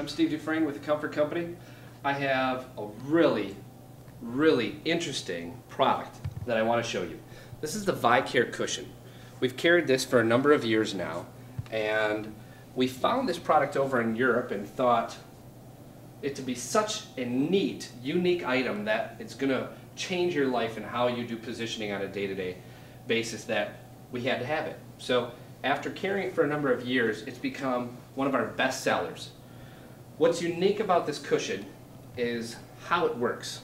I'm Steve Dufresne with the Comfort Company. I have a really, really interesting product that I want to show you. This is the Vicair cushion. We've carried this for a number of years now, and we found this product over in Europe and thought it to be such a neat, unique item that it's going to change your life and how you do positioning on a day-to-day -day basis that we had to have it. So after carrying it for a number of years, it's become one of our best sellers. What's unique about this cushion is how it works.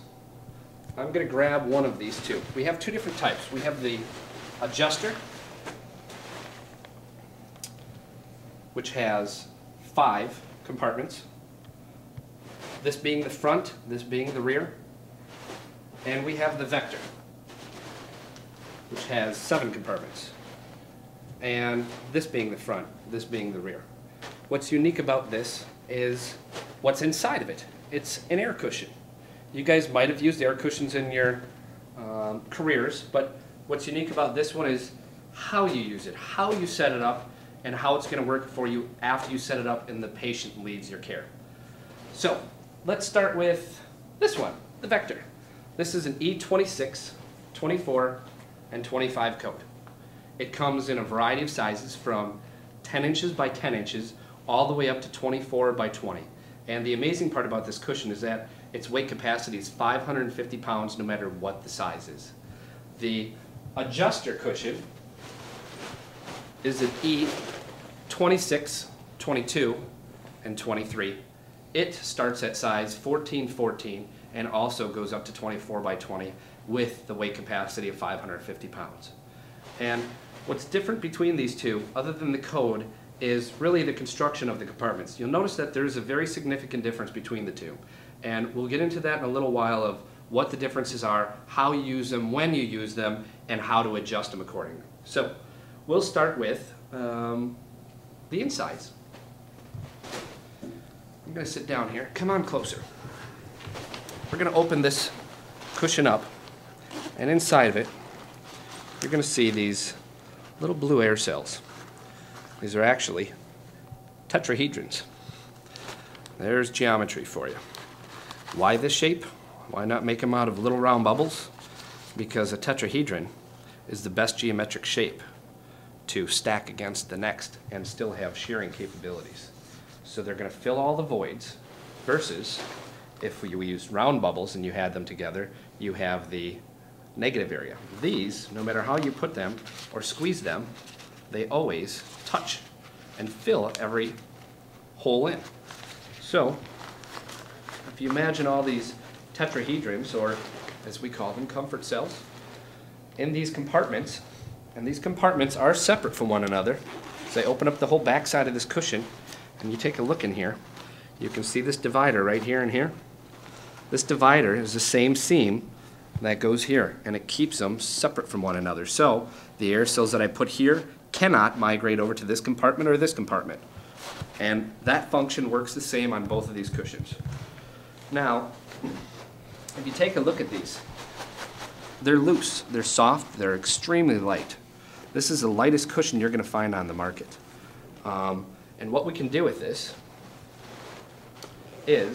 I'm going to grab one of these two. We have two different types. We have the adjuster, which has five compartments. This being the front, this being the rear. And we have the Vector, which has seven compartments. And this being the front, this being the rear. What's unique about this is what's inside of it. It's an air cushion. You guys might have used air cushions in your um, careers, but what's unique about this one is how you use it, how you set it up, and how it's going to work for you after you set it up and the patient leaves your care. So let's start with this one, the Vector. This is an E26, 24, and 25 code. It comes in a variety of sizes from 10 inches by 10 inches all the way up to 24 by 20. And the amazing part about this cushion is that its weight capacity is 550 pounds no matter what the size is. The adjuster cushion is an E26, 22, and 23. It starts at size 14, 14 and also goes up to 24 by 20 with the weight capacity of 550 pounds. And what's different between these two, other than the code, is really the construction of the compartments. You'll notice that there's a very significant difference between the two. And we'll get into that in a little while of what the differences are, how you use them, when you use them, and how to adjust them accordingly. So we'll start with um, the insides. I'm going to sit down here. Come on closer. We're going to open this cushion up, and inside of it, you're going to see these little blue air cells. These are actually tetrahedrons. There's geometry for you. Why this shape? Why not make them out of little round bubbles? Because a tetrahedron is the best geometric shape to stack against the next and still have shearing capabilities. So they're going to fill all the voids versus if we, use round bubbles and you had them together, you have the negative area. These, no matter how you put them or squeeze them, they always touch and fill every hole in. So, if you imagine all these tetrahedrons, or as we call them, comfort cells, in these compartments, and these compartments are separate from one another. So they open up the whole backside of this cushion, and you take a look in here, you can see this divider right here and here. This divider is the same seam that goes here, and it keeps them separate from one another. So the air cells that I put here cannot migrate over to this compartment or this compartment. And that function works the same on both of these cushions. Now, if you take a look at these, they're loose, they're soft, they're extremely light. This is the lightest cushion you're going to find on the market. Um, and what we can do with this is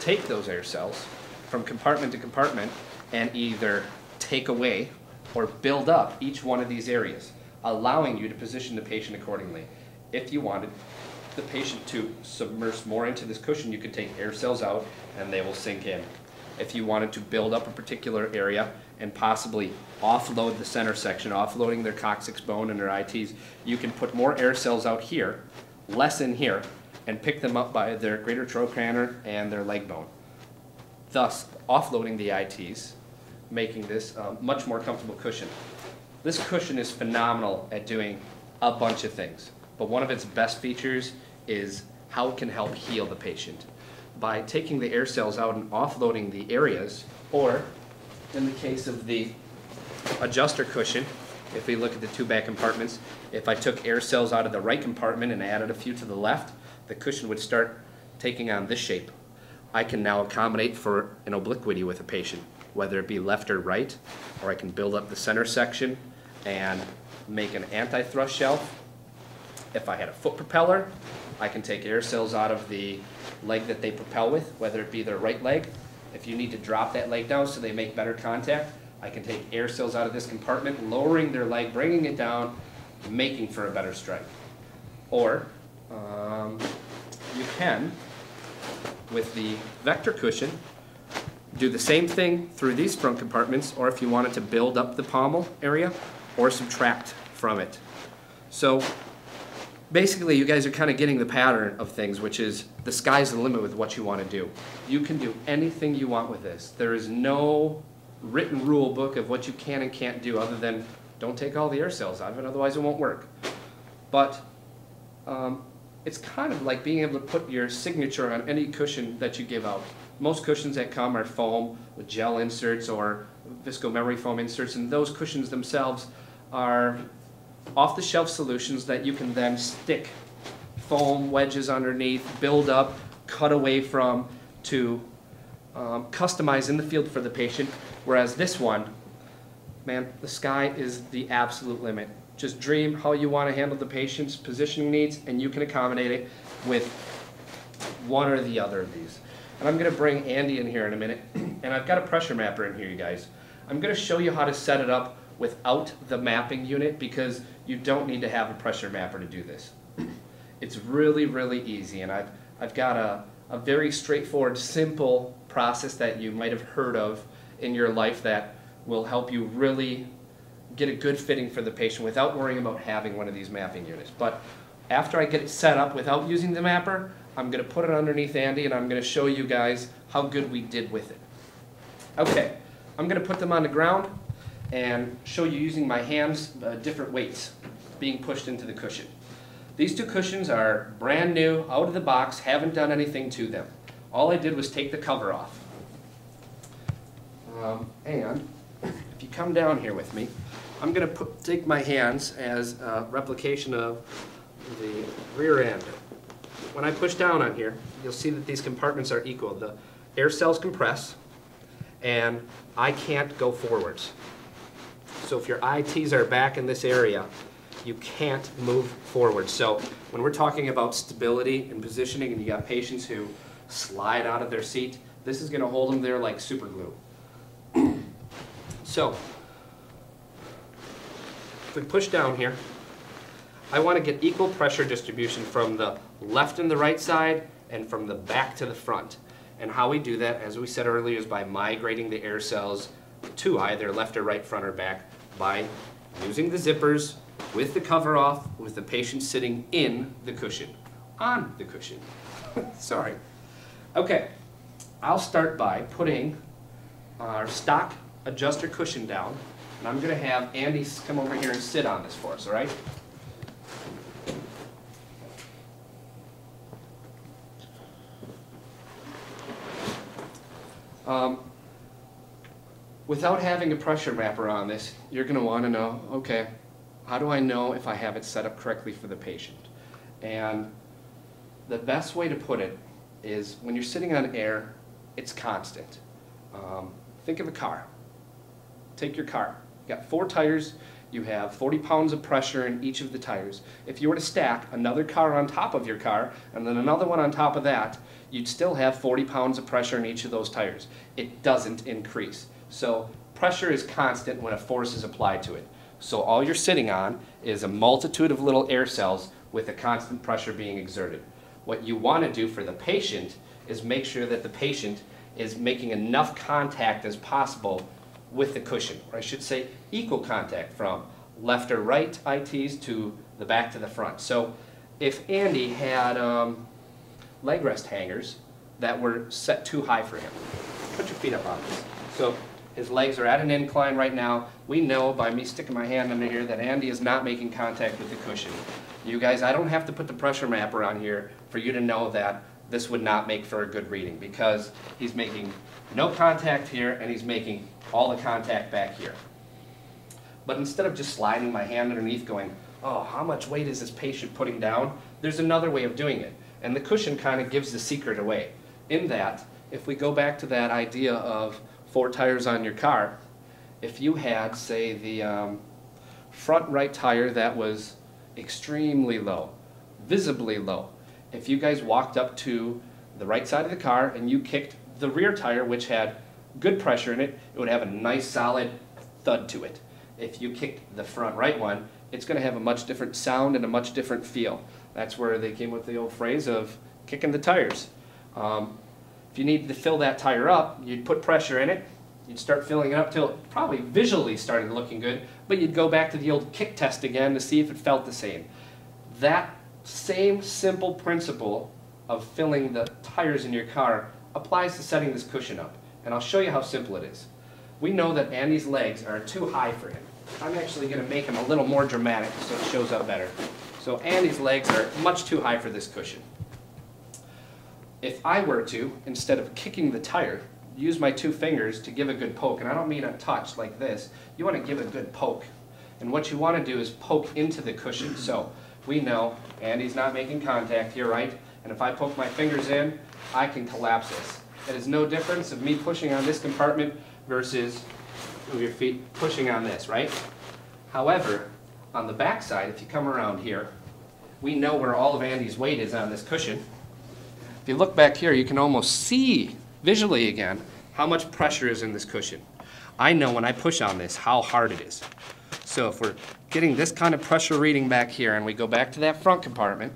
take those air cells from compartment to compartment and either take away or build up each one of these areas, allowing you to position the patient accordingly. If you wanted the patient to submerge more into this cushion, you could take air cells out and they will sink in. If you wanted to build up a particular area and possibly offload the center section, offloading their coccyx bone and their ITs, you can put more air cells out here, less in here, and pick them up by their greater trochanter and their leg bone thus offloading the ITs, making this a much more comfortable cushion. This cushion is phenomenal at doing a bunch of things, but one of its best features is how it can help heal the patient. By taking the air cells out and offloading the areas, or in the case of the adjuster cushion, if we look at the two back compartments, if I took air cells out of the right compartment and added a few to the left, the cushion would start taking on this shape. I can now accommodate for an obliquity with a patient, whether it be left or right, or I can build up the center section and make an anti-thrust shelf. If I had a foot propeller, I can take air cells out of the leg that they propel with, whether it be their right leg. If you need to drop that leg down so they make better contact, I can take air cells out of this compartment, lowering their leg, bringing it down, making for a better strike. Or um, you can, with the vector cushion, do the same thing through these front compartments, or if you wanted to build up the pommel area, or subtract from it. So basically, you guys are kind of getting the pattern of things, which is the sky's the limit with what you want to do. You can do anything you want with this. There is no written rule book of what you can and can't do other than don't take all the air cells out of it, otherwise it won't work. But um, it's kind of like being able to put your signature on any cushion that you give out. Most cushions that come are foam with gel inserts or visco memory foam inserts, and those cushions themselves are off-the-shelf solutions that you can then stick foam wedges underneath, build up, cut away from to um, customize in the field for the patient. Whereas this one, man, the sky is the absolute limit. Just dream how you want to handle the patient's positioning needs, and you can accommodate it with one or the other of these. And I'm going to bring Andy in here in a minute, and I've got a pressure mapper in here, you guys. I'm going to show you how to set it up without the mapping unit because you don't need to have a pressure mapper to do this. It's really, really easy, and I've, I've got a, a very straightforward, simple process that you might have heard of in your life that will help you really get a good fitting for the patient without worrying about having one of these mapping units. But after I get it set up without using the mapper, I'm going to put it underneath Andy and I'm going to show you guys how good we did with it. Okay, I'm going to put them on the ground and show you using my hands uh, different weights being pushed into the cushion. These two cushions are brand new, out of the box, haven't done anything to them. All I did was take the cover off. Um, and if you come down here with me, I'm going to take my hands as a replication of the rear end. When I push down on here, you'll see that these compartments are equal. The air cells compress, and I can't go forwards. So if your ITs are back in this area, you can't move forward. So when we're talking about stability and positioning and you got patients who slide out of their seat, this is going to hold them there like super glue. so if we push down here, I want to get equal pressure distribution from the left and the right side and from the back to the front. And how we do that, as we said earlier, is by migrating the air cells to either left or right, front or back, by using the zippers with the cover off, with the patient sitting in the cushion, on the cushion. Sorry. Okay, I'll start by putting our stock adjuster cushion down, and I'm going to have Andy come over here and sit on this for us, all right? Um, without having a pressure mapper on this, you're going to want to know, okay, how do I know if I have it set up correctly for the patient? And the best way to put it is when you're sitting on air, it's constant. Um, think of a car. Take your car. You got four tires, you have 40 pounds of pressure in each of the tires. If you were to stack another car on top of your car and then another one on top of that, you'd still have 40 pounds of pressure in each of those tires. It doesn't increase. So pressure is constant when a force is applied to it. So all you're sitting on is a multitude of little air cells with a constant pressure being exerted. What you want to do for the patient is make sure that the patient is making enough contact as possible with the cushion, or I should say equal contact from left or right ITs to the back to the front. So if Andy had um, leg rest hangers that were set too high for him, put your feet up on this. So his legs are at an incline right now. We know by me sticking my hand under here that Andy is not making contact with the cushion. You guys, I don't have to put the pressure mapper on here for you to know that this would not make for a good reading because he's making no contact here and he's making all the contact back here. But instead of just sliding my hand underneath going, oh, how much weight is this patient putting down? There's another way of doing it. And the cushion kind of gives the secret away. In that, if we go back to that idea of four tires on your car, if you had, say, the um, front right tire that was extremely low, visibly low, if you guys walked up to the right side of the car and you kicked the rear tire, which had good pressure in it, it would have a nice solid thud to it. If you kicked the front right one, it's going to have a much different sound and a much different feel. That's where they came with the old phrase of kicking the tires. Um, if you needed to fill that tire up, you'd put pressure in it, you'd start filling it up till it probably visually started looking good, but you'd go back to the old kick test again to see if it felt the same. That same simple principle of filling the tires in your car applies to setting this cushion up. And I'll show you how simple it is. We know that Andy's legs are too high for him. I'm actually going to make him a little more dramatic so it shows up better. So Andy's legs are much too high for this cushion. If I were to, instead of kicking the tire, use my two fingers to give a good poke, and I don't mean a touch like this, you want to give a good poke. And what you want to do is poke into the cushion. So we know Andy's not making contact here, right? And if I poke my fingers in, I can collapse this. It is no difference of me pushing on this compartment versus your feet pushing on this, right? However, on the back side, if you come around here, we know where all of Andy's weight is on this cushion. If you look back here, you can almost see visually again how much pressure is in this cushion. I know when I push on this how hard it is. So if we're getting this kind of pressure reading back here and we go back to that front compartment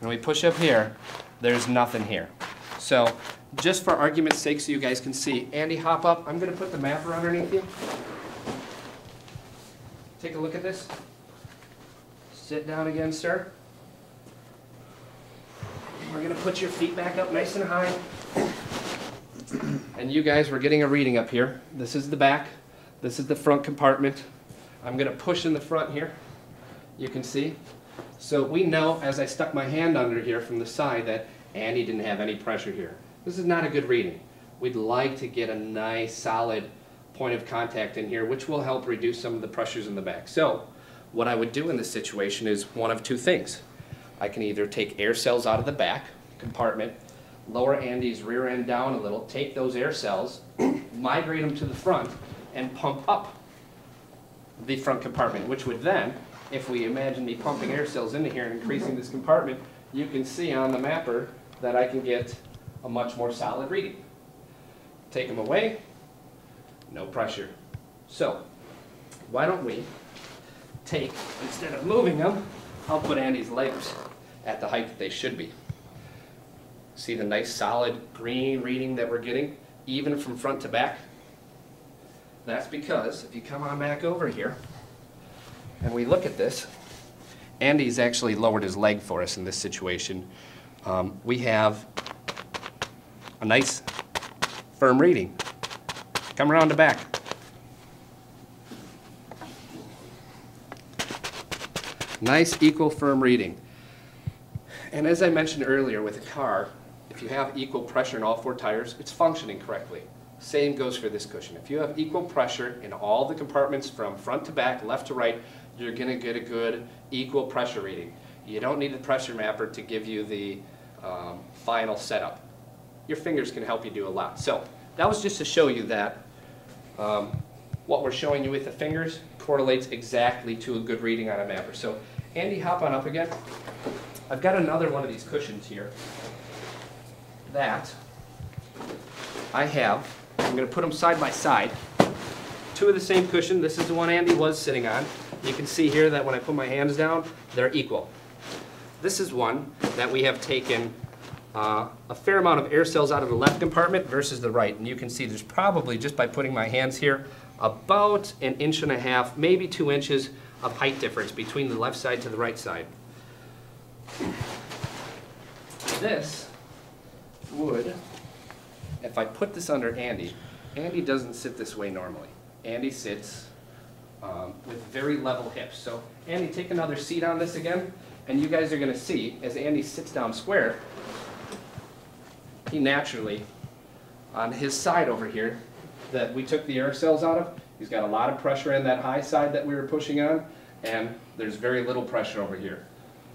and we push up here, there's nothing here. So just for argument's sake so you guys can see, Andy hop up, I'm gonna put the mapper underneath you. Take a look at this. Sit down again, sir. We're gonna put your feet back up nice and high. And you guys, we're getting a reading up here. This is the back, this is the front compartment. I'm gonna push in the front here, you can see. So we know, as I stuck my hand under here from the side, that Andy didn't have any pressure here. This is not a good reading. We'd like to get a nice, solid point of contact in here, which will help reduce some of the pressures in the back. So, what I would do in this situation is one of two things. I can either take air cells out of the back compartment, lower Andy's rear end down a little, take those air cells, migrate them to the front, and pump up the front compartment, which would then, if we imagine me pumping air cells into here and increasing this compartment, you can see on the mapper that I can get a much more solid reading. Take them away, no pressure. So, why don't we take, instead of moving them, I'll put Andy's layers at the height that they should be. See the nice solid green reading that we're getting, even from front to back? That's because if you come on back over here and we look at this, Andy's actually lowered his leg for us in this situation. Um, we have a nice firm reading. Come around the back. Nice equal firm reading. And as I mentioned earlier with a car, if you have equal pressure in all four tires, it's functioning correctly. Same goes for this cushion. If you have equal pressure in all the compartments from front to back, left to right, you're going to get a good equal pressure reading. You don't need the pressure mapper to give you the um, final setup. Your fingers can help you do a lot. So that was just to show you that um, what we're showing you with the fingers correlates exactly to a good reading on a mapper. So Andy, hop on up again. I've got another one of these cushions here that I have. I'm going to put them side by side. Two of the same cushion. This is the one Andy was sitting on. You can see here that when I put my hands down, they're equal. This is one that we have taken uh, a fair amount of air cells out of the left compartment versus the right. And you can see there's probably, just by putting my hands here, about an inch and a half, maybe two inches of height difference between the left side to the right side. This would, if I put this under Andy, Andy doesn't sit this way normally. Andy sits um, with very level hips. So Andy, take another seat on this again, and you guys are going to see, as Andy sits down square, he naturally, on his side over here, that we took the air cells out of, he's got a lot of pressure in that high side that we were pushing on, and there's very little pressure over here.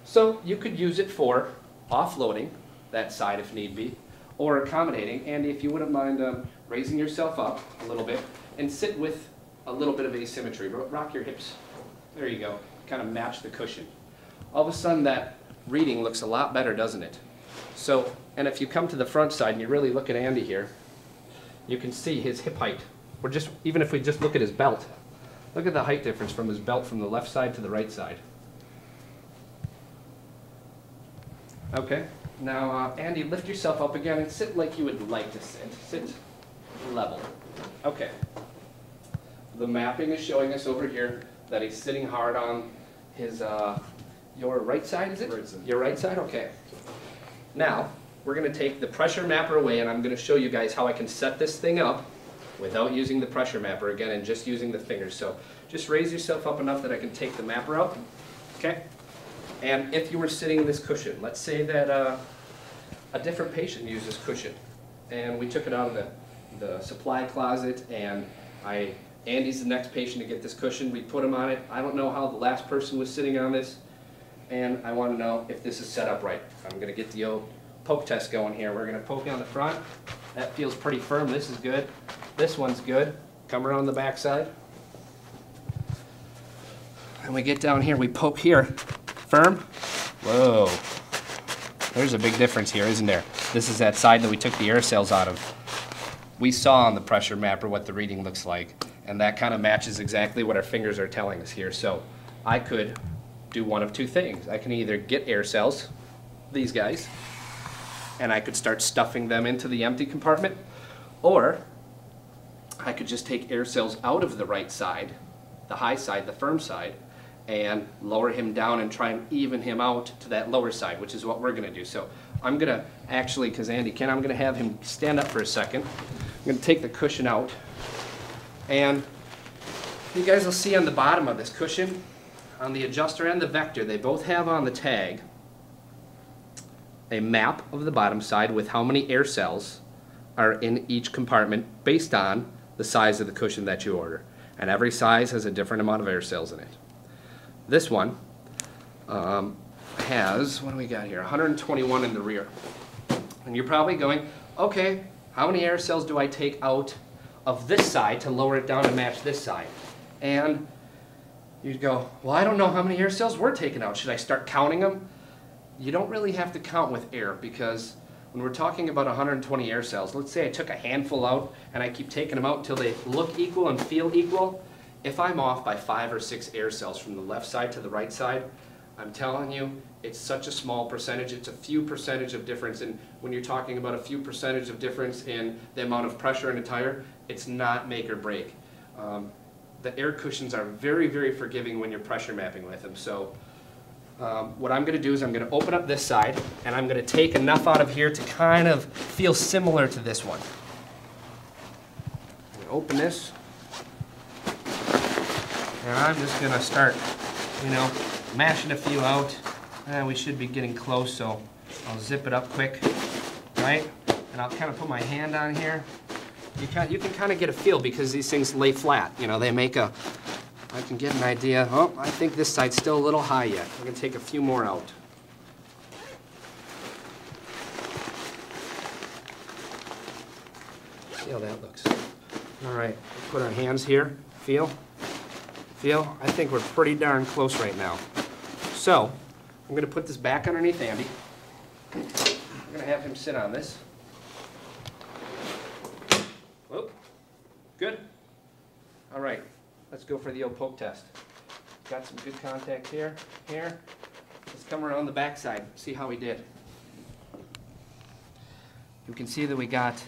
So you could use it for offloading that side if need be, or accommodating. Andy, if you wouldn't mind um, raising yourself up a little bit and sit with a little bit of asymmetry. Rock your hips. There you go. Kind of match the cushion. All of a sudden that reading looks a lot better, doesn't it? So, and if you come to the front side and you really look at Andy here, you can see his hip height. Or just, even if we just look at his belt, look at the height difference from his belt from the left side to the right side. Okay, now uh, Andy, lift yourself up again and sit like you would like to sit. Sit level. Okay. The mapping is showing us over here that he's sitting hard on his, uh, your right side, is it? Right side. Your right side, okay. Now, we're gonna take the pressure mapper away and I'm gonna show you guys how I can set this thing up without using the pressure mapper again and just using the fingers. So just raise yourself up enough that I can take the mapper out, okay? And if you were sitting in this cushion, let's say that uh, a different patient used this cushion and we took it out of the, the supply closet and I, Andy's the next patient to get this cushion, we put him on it. I don't know how the last person was sitting on this and I want to know if this is set up right. I'm going to get the old poke test going here. We're going to poke on the front. That feels pretty firm. This is good. This one's good. Come around the back side. And we get down here, we poke here. Firm. Whoa. There's a big difference here, isn't there? This is that side that we took the air cells out of. We saw on the pressure mapper what the reading looks like, and that kind of matches exactly what our fingers are telling us here. So I could do one of two things. I can either get air cells, these guys, and I could start stuffing them into the empty compartment, or I could just take air cells out of the right side, the high side, the firm side, and lower him down and try and even him out to that lower side, which is what we're gonna do. So I'm gonna actually, because Andy can, I'm gonna have him stand up for a second. I'm gonna take the cushion out, and you guys will see on the bottom of this cushion, on the adjuster and the vector, they both have on the tag a map of the bottom side with how many air cells are in each compartment based on the size of the cushion that you order. And every size has a different amount of air cells in it. This one um, has, what do we got here, 121 in the rear. And you're probably going, okay, how many air cells do I take out of this side to lower it down to match this side? And you'd go, well, I don't know how many air cells we're taking out. Should I start counting them? You don't really have to count with air because when we're talking about 120 air cells, let's say I took a handful out and I keep taking them out until they look equal and feel equal. If I'm off by five or six air cells from the left side to the right side, I'm telling you, it's such a small percentage. It's a few percentage of difference. And when you're talking about a few percentage of difference in the amount of pressure in a tire, it's not make or break. Um, the air cushions are very, very forgiving when you're pressure mapping with them. So um, what I'm going to do is I'm going to open up this side and I'm going to take enough out of here to kind of feel similar to this one. Open this. And I'm just to start, you know, mashing a few out. And we should be getting close, so I'll zip it up quick, right? And I'll kind of put my hand on here. You can, you can kind of get a feel because these things lay flat. You know, they make a, I can get an idea. Oh, I think this side's still a little high yet. I'm gonna take a few more out. See how that looks. All right, put our hands here. Feel? Feel? I think we're pretty darn close right now. So, I'm gonna put this back underneath Andy. I'm gonna have him sit on this. Whoop. Good. All right, let's go for the old poke test. Got some good contact here, here. Let's come around the backside, see how we did. You can see that we got,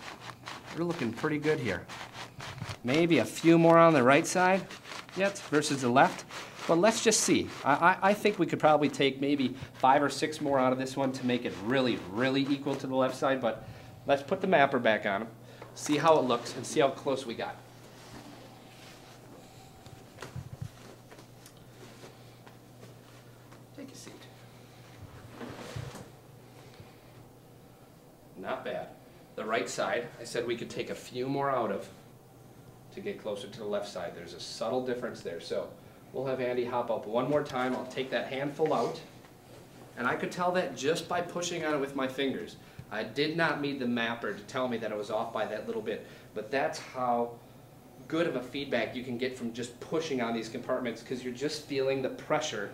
we're looking pretty good here. Maybe a few more on the right side yet versus the left. But let's just see. I, I, I think we could probably take maybe five or six more out of this one to make it really, really equal to the left side. But let's put the mapper back on him, see how it looks, and see how close we got. Take a seat. Not bad. The right side, I said we could take a few more out of to get closer to the left side. There's a subtle difference there. So we'll have Andy hop up one more time. I'll take that handful out. And I could tell that just by pushing on it with my fingers. I did not need the mapper to tell me that it was off by that little bit. But that's how good of a feedback you can get from just pushing on these compartments because you're just feeling the pressure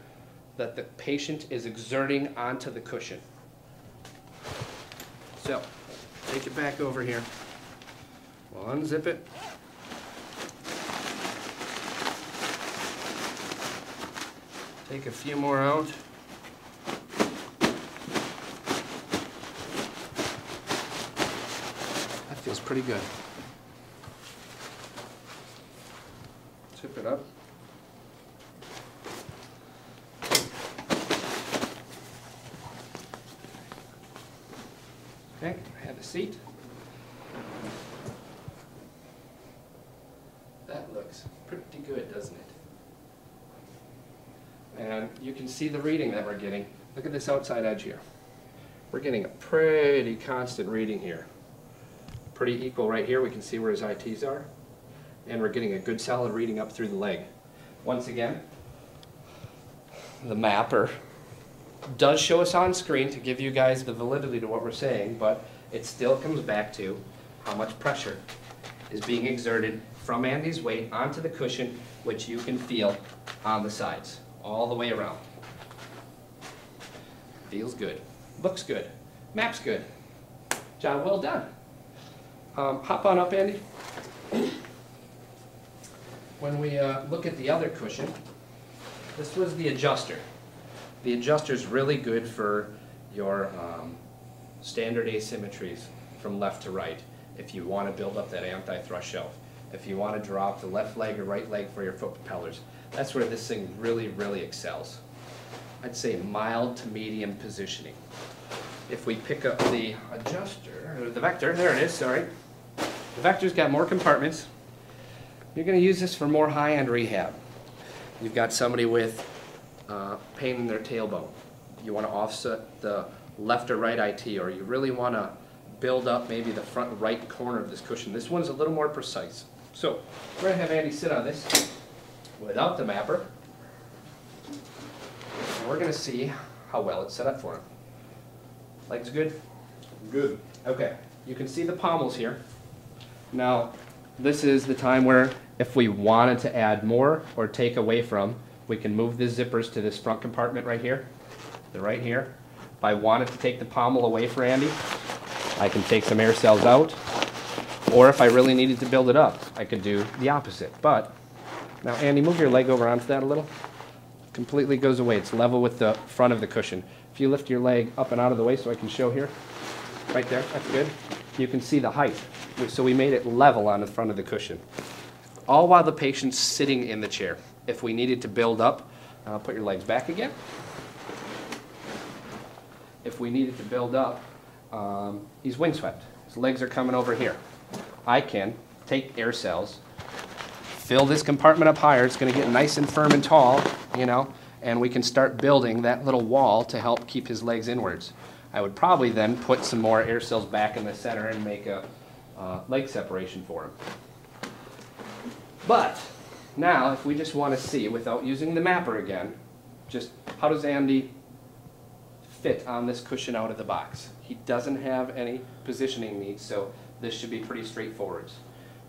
that the patient is exerting onto the cushion. So, take it back over here. We'll unzip it. Take a few more out. That feels pretty good. Tip it up. Okay, have a seat. That looks pretty good, doesn't it? And you can see the reading that we're getting. Look at this outside edge here. We're getting a pretty constant reading here. Pretty equal right here. We can see where his ITs are. And we're getting a good solid reading up through the leg. Once again, the mapper does show us on screen to give you guys the validity to what we're saying, but it still comes back to how much pressure is being exerted from Andy's weight onto the cushion, which you can feel on the sides, all the way around. Feels good, looks good, map's good. Job well done. Um, hop on up, Andy. When we uh, look at the other cushion, this was the adjuster. The adjuster is really good for your um, standard asymmetries from left to right. If you want to build up that anti-thrust shelf. If you want to drop the left leg or right leg for your foot propellers. That's where this thing really, really excels. I'd say mild to medium positioning. If we pick up the adjuster, the vector, there it is, sorry. The vector's got more compartments. You're going to use this for more high-end rehab. You've got somebody with uh, pain in their tailbone. You want to offset the left or right IT, or you really want to build up maybe the front right corner of this cushion. This one's a little more precise. So we're going to have Andy sit on this without the mapper. And we're going to see how well it's set up for him. Legs good? Good. Okay, you can see the pommels here. Now, this is the time where if we wanted to add more or take away from, we can move the zippers to this front compartment right here. They're right here. If I wanted to take the pommel away for Andy, I can take some air cells out. Or if I really needed to build it up, I could do the opposite. But, now Andy, move your leg over onto that a little. Completely goes away. It's level with the front of the cushion. If you lift your leg up and out of the way so I can show here, right there, that's good. You can see the height. So we made it level on the front of the cushion. All while the patient's sitting in the chair. If we needed to build up, uh, put your legs back again. If we needed to build up, um, he's windswept. His legs are coming over here. I can take air cells, fill this compartment up higher. It's going to get nice and firm and tall, you know, and we can start building that little wall to help keep his legs inwards. I would probably then put some more air cells back in the center and make a uh, leg separation for him. But now, if we just want to see, without using the mapper again, just how does Andy fit on this cushion out of the box? He doesn't have any positioning needs, so this should be pretty straightforward.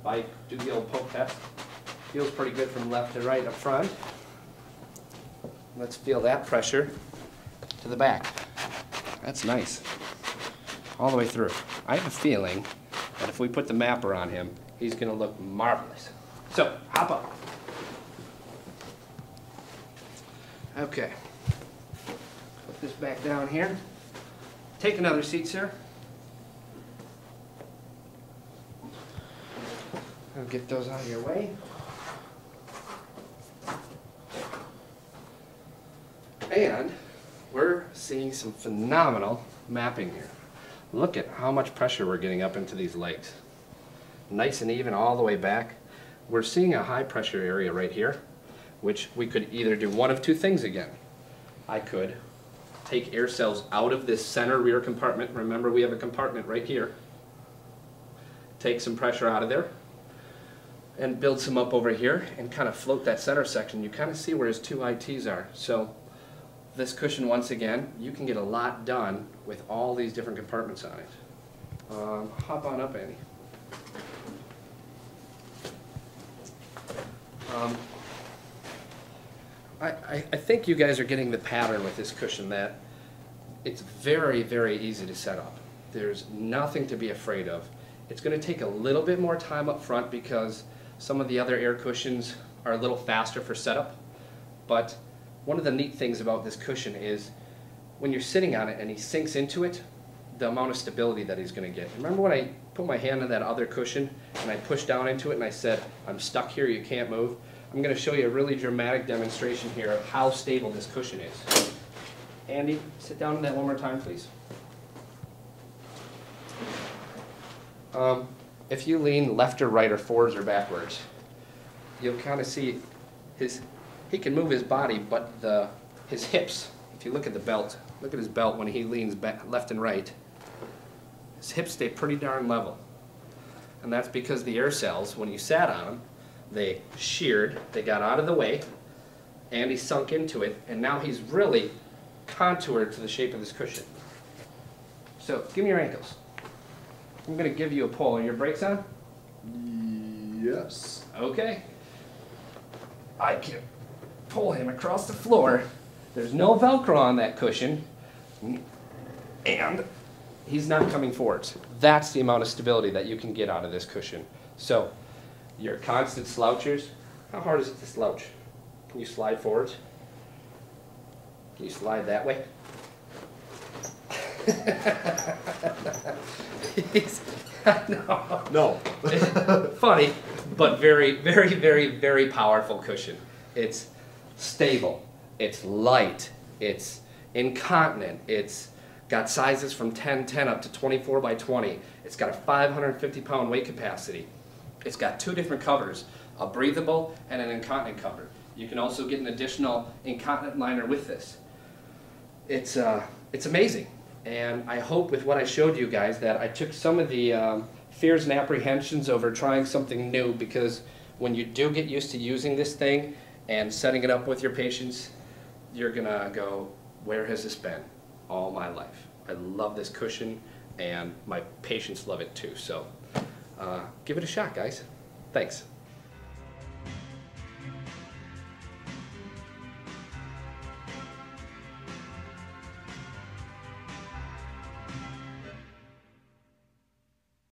I do the old poke test, feels pretty good from left to right up front. Let's feel that pressure to the back. That's nice. All the way through. I have a feeling that if we put the mapper on him, he's going to look marvelous. So, hop up. Okay. Put this back down here. Take another seat, sir. I'll get those out of your way. And we're seeing some phenomenal mapping here. Look at how much pressure we're getting up into these legs. Nice and even all the way back. We're seeing a high pressure area right here, which we could either do one of two things again. I could take air cells out of this center rear compartment. Remember we have a compartment right here. Take some pressure out of there and build some up over here and kind of float that center section. You kind of see where his two ITs are. So this cushion, once again, you can get a lot done with all these different compartments on it. Um, hop on up, Andy. Um, I, I, think you guys are getting the pattern with this cushion that it's very, very easy to set up. There's nothing to be afraid of. It's gonna take a little bit more time up front because some of the other air cushions are a little faster for setup. But one of the neat things about this cushion is when you're sitting on it and he sinks into it, the amount of stability that he's gonna get. Remember when I put my hand on that other cushion and I pushed down into it and I said, I'm stuck here, you can't move? I'm gonna show you a really dramatic demonstration here of how stable this cushion is. Andy, sit down on that one more time, please. Um, if you lean left or right or forwards or backwards, you'll kind of see his, he can move his body, but the, his hips, if you look at the belt, look at his belt when he leans back, left and right, his hips stay pretty darn level. And that's because the air cells, when you sat on them, they sheared, they got out of the way, and he sunk into it, and now he's really contoured to the shape of this cushion. So, give me your ankles. I'm gonna give you a pull. Are your brakes on? Yes. Okay. I can pull him across the floor. There's no Velcro on that cushion. And he's not coming forwards. That's the amount of stability that you can get out of this cushion. So, your constant slouchers, how hard is it to slouch? Can you slide forwards? Can you slide that way? No. No. funny, but very, very, very, very powerful cushion. It's stable, it's light, it's incontinent, it's got sizes from 10, 10 up to 24 by 20. It's got a 550 pound weight capacity. It's got two different covers, a breathable and an incontinent cover. You can also get an additional incontinent liner with this. It's, uh, it's amazing. And I hope with what I showed you guys that I took some of the um, fears and apprehensions over trying something new because when you do get used to using this thing and setting it up with your patients, you're gonna go, where has this been all my life? I love this cushion and my patients love it too. So uh, give it a shot, guys. Thanks.